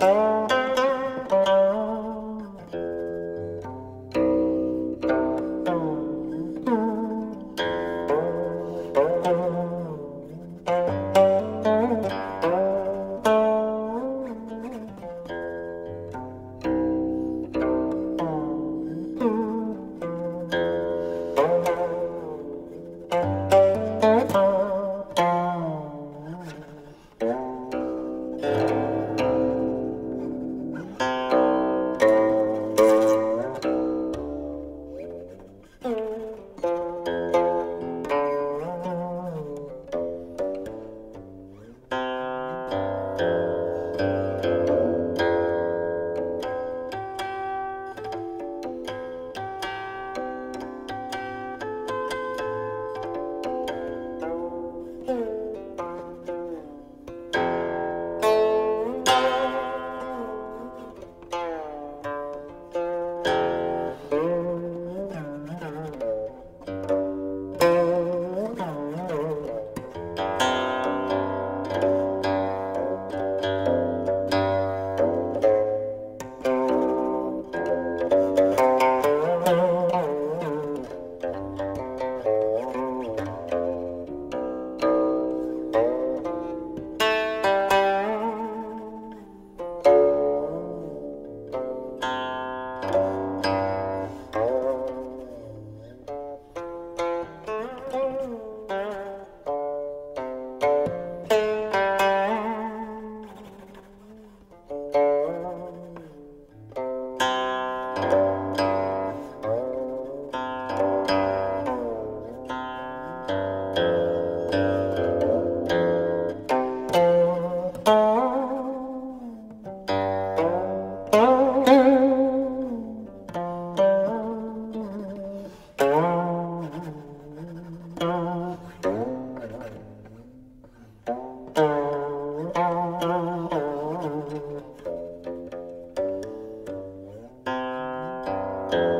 Oh. Bye.